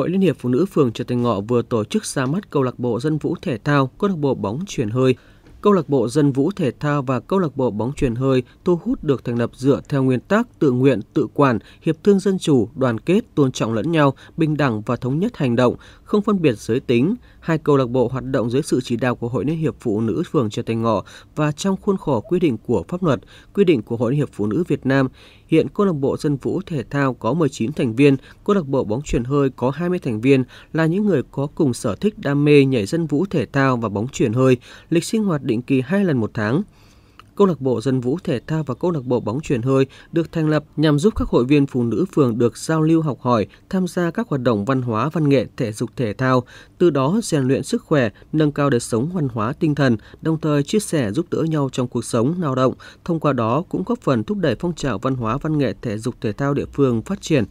Hội Liên hiệp Phụ nữ phường Trần Thành Ngọ vừa tổ chức ra mắt câu lạc bộ dân vũ thể thao, câu lạc bộ bóng chuyển hơi, Câu lạc bộ dân vũ thể thao và câu lạc bộ bóng truyền hơi thu hút được thành lập dựa theo nguyên tắc tự nguyện, tự quản, hiệp thương dân chủ, đoàn kết, tôn trọng lẫn nhau, bình đẳng và thống nhất hành động, không phân biệt giới tính. Hai câu lạc bộ hoạt động dưới sự chỉ đạo của Hội Liên hiệp Phụ nữ phường Trần Thành Ngọ và trong khuôn khổ quy định của pháp luật, quy định của Hội Liên hiệp Phụ nữ Việt Nam. Hiện câu lạc bộ dân vũ thể thao có 19 thành viên, câu lạc bộ bóng truyền hơi có 20 thành viên là những người có cùng sở thích đam mê nhảy dân vũ thể thao và bóng truyền hơi. Lịch sinh hoạt định kỳ hai lần một tháng. Câu lạc bộ dân vũ thể thao và câu lạc bộ bóng truyền hơi được thành lập nhằm giúp các hội viên phụ nữ phường được giao lưu học hỏi, tham gia các hoạt động văn hóa, văn nghệ, thể dục thể thao, từ đó rèn luyện sức khỏe, nâng cao đời sống văn hóa tinh thần, đồng thời chia sẻ giúp đỡ nhau trong cuộc sống lao động. Thông qua đó cũng góp phần thúc đẩy phong trào văn hóa, văn nghệ, thể dục thể thao địa phương phát triển.